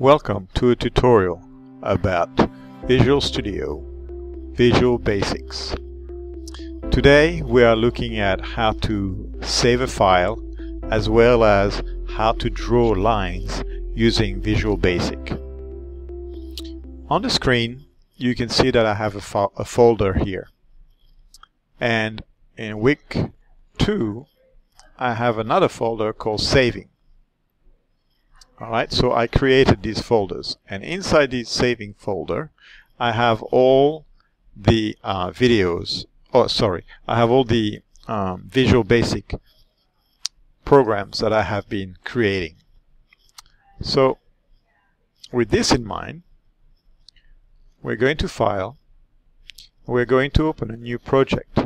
Welcome to a tutorial about Visual Studio Visual Basics. Today we are looking at how to save a file as well as how to draw lines using Visual Basic. On the screen you can see that I have a, fo a folder here and in week 2 I have another folder called saving Alright, so I created these folders and inside this saving folder I have all the uh, videos, oh sorry, I have all the um, Visual Basic programs that I have been creating. So with this in mind, we're going to File, we're going to open a new project.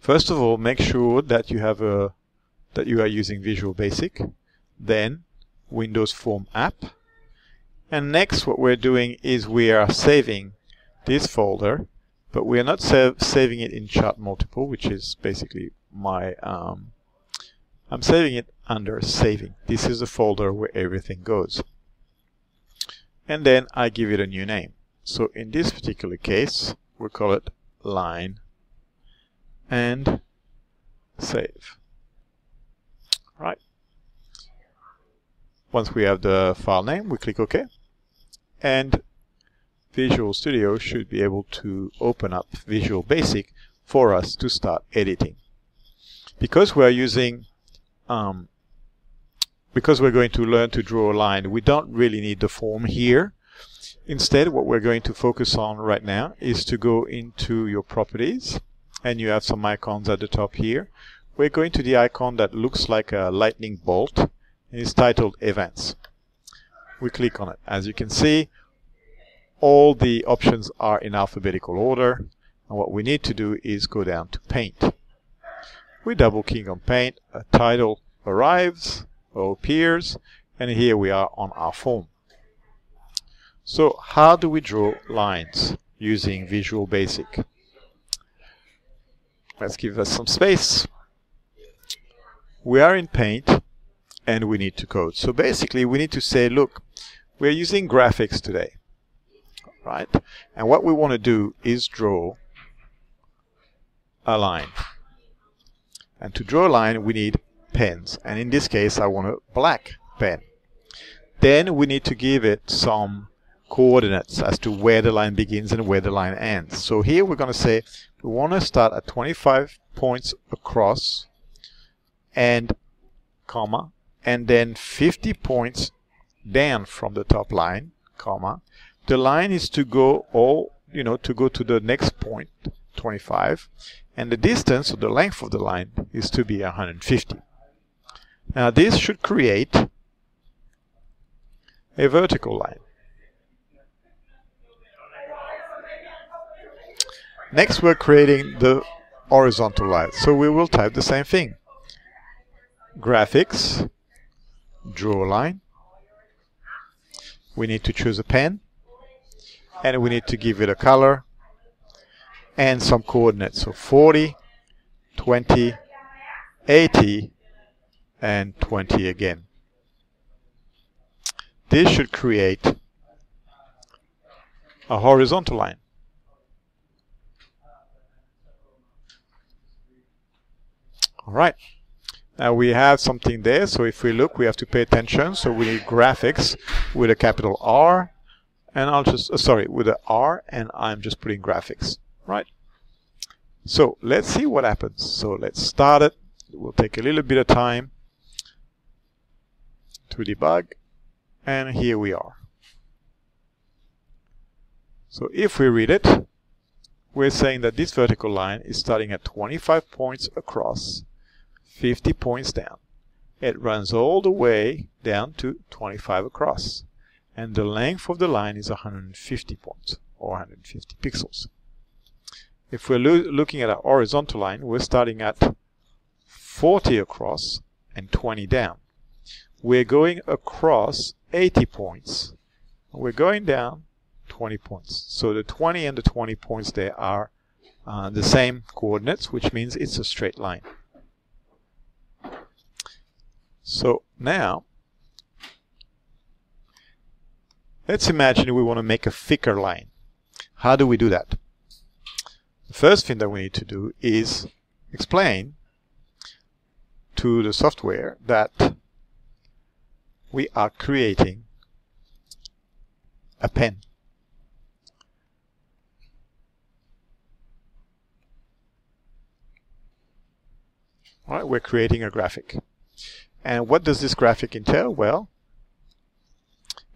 First of all, make sure that you have a that you are using Visual Basic then Windows Form app. And next what we're doing is we are saving this folder but we are not sa saving it in chart multiple which is basically my um, I'm saving it under saving. This is the folder where everything goes. And then I give it a new name. So in this particular case we'll call it line and save. Right once we have the file name, we click OK. And Visual Studio should be able to open up Visual Basic for us to start editing. Because we're using, um, because we're going to learn to draw a line, we don't really need the form here. Instead, what we're going to focus on right now is to go into your properties, and you have some icons at the top here. We're going to the icon that looks like a lightning bolt, is titled Events. We click on it. As you can see, all the options are in alphabetical order. And what we need to do is go down to Paint. We double click on Paint, a title arrives or appears, and here we are on our form. So how do we draw lines using Visual Basic? Let's give us some space. We are in Paint and we need to code. So basically we need to say, look, we're using graphics today, right? And what we want to do is draw a line. And to draw a line, we need pens. And in this case, I want a black pen. Then we need to give it some coordinates as to where the line begins and where the line ends. So here we're going to say we want to start at 25 points across and comma and then 50 points down from the top line, comma. The line is to go all, you know, to go to the next point, 25, and the distance or the length of the line is to be 150. Now this should create a vertical line. Next we're creating the horizontal line. So we will type the same thing. Graphics draw a line. We need to choose a pen and we need to give it a color and some coordinates. So 40, 20, 80 and 20 again. This should create a horizontal line. All right. Now we have something there, so if we look, we have to pay attention. So we need graphics with a capital R, and I'll just, uh, sorry, with a R, and I'm just putting graphics, right? So let's see what happens. So let's start it. It will take a little bit of time to debug, and here we are. So if we read it, we're saying that this vertical line is starting at 25 points across 50 points down. It runs all the way down to 25 across. And the length of the line is 150 points or 150 pixels. If we're lo looking at a horizontal line, we're starting at 40 across and 20 down. We're going across 80 points. We're going down 20 points. So the 20 and the 20 points there are uh, the same coordinates, which means it's a straight line. So now Let's imagine we want to make a thicker line. How do we do that? The first thing that we need to do is explain to the software that we are creating a pen. All right, we're creating a graphic. And what does this graphic entail? Well,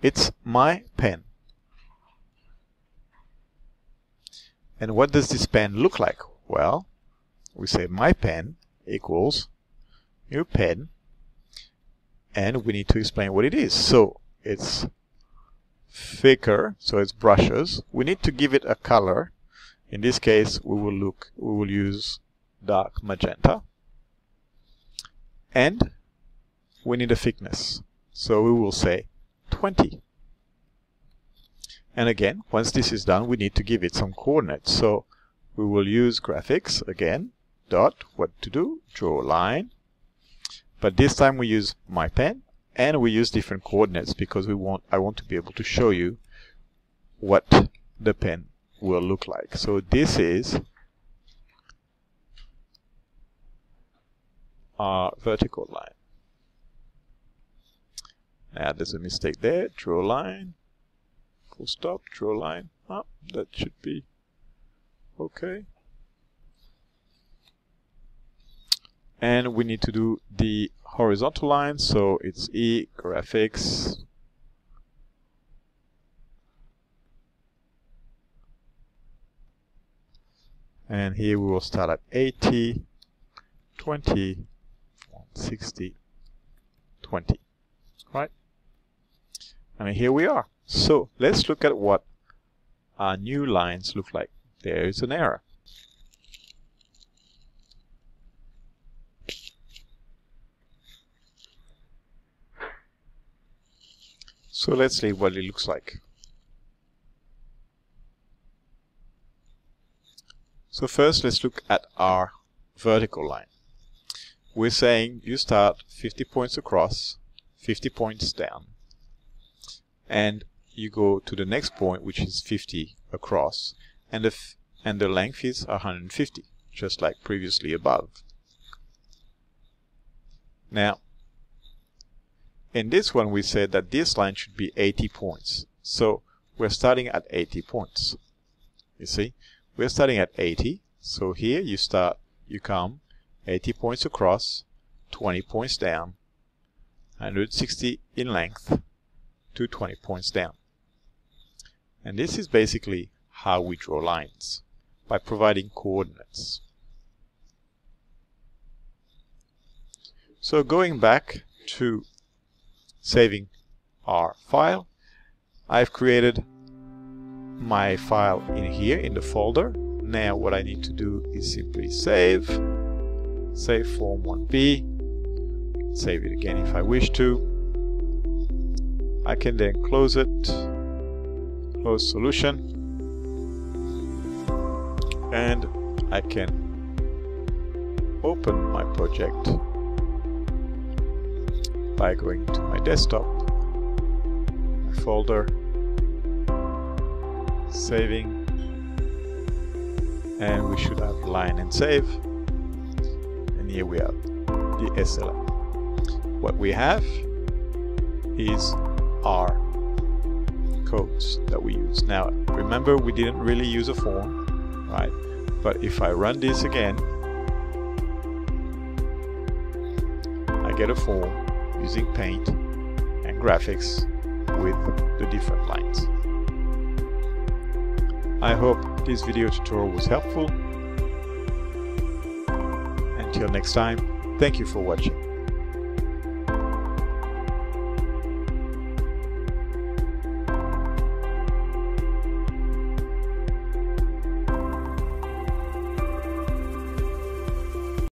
it's my pen. And what does this pen look like? Well, we say my pen equals new pen and we need to explain what it is. So it's thicker, so it's brushes. We need to give it a color. In this case, we will look, we will use dark magenta. And we need a thickness. So we will say 20. And again, once this is done, we need to give it some coordinates. So we will use graphics again, dot, what to do, draw a line. But this time we use my pen and we use different coordinates because we want I want to be able to show you what the pen will look like. So this is our vertical line. Now there's a mistake there, draw a line, full stop, draw a line. Ah, that should be okay. And we need to do the horizontal line, so it's E graphics. And here we will start at 80 20 60 20 right and here we are so let's look at what our new lines look like there is an error So let's see what it looks like. So first let's look at our vertical line. We're saying you start 50 points across, 50 points down, and you go to the next point which is 50 across, and the, and the length is 150, just like previously above. Now, in this one, we said that this line should be 80 points. So we're starting at 80 points. You see, we're starting at 80. So here you start, you come 80 points across, 20 points down, 160 in length to 20 points down. And this is basically how we draw lines, by providing coordinates. So going back to saving our file. I've created my file in here in the folder. Now what I need to do is simply save, save form 1b, save it again if I wish to. I can then close it, close solution, and I can open my project by going to my desktop, my folder, saving, and we should have line and save. And here we have the SLN. What we have is our codes that we use. Now, remember we didn't really use a form, right? But if I run this again, I get a form using paint and graphics with the different lines. I hope this video tutorial was helpful. Until next time, thank you for watching.